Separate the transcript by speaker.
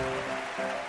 Speaker 1: Música